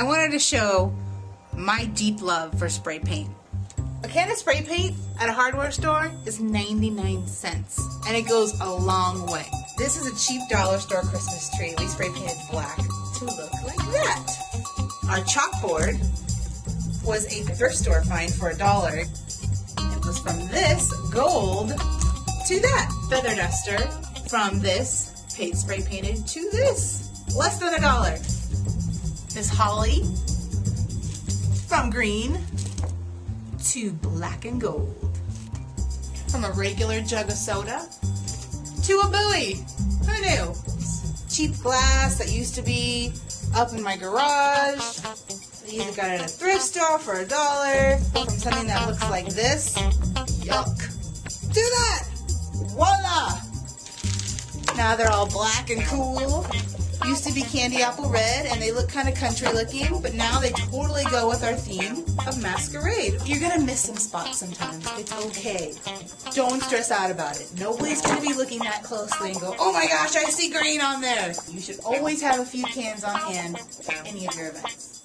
I wanted to show my deep love for spray paint. A can of spray paint at a hardware store is 99 cents, and it goes a long way. This is a cheap dollar store Christmas tree we spray painted black to look like that. Our chalkboard was a thrift store find for a dollar. It was from this gold to that feather duster. From this paint spray painted to this less than a dollar. This holly from green to black and gold. From a regular jug of soda to a buoy. Who knew? Cheap glass that used to be up in my garage. I either got it at a thrift store for a dollar from something that looks like this. Yuck. Do that! Voila! Now they're all black and cool. Used to be candy apple red and they look kind of country looking, but now they totally go with our theme of masquerade. You're gonna miss some spots sometimes. It's okay. Don't stress out about it. Nobody's gonna be looking that closely and go, oh my gosh, I see green on there. You should always have a few cans on hand for any of your events.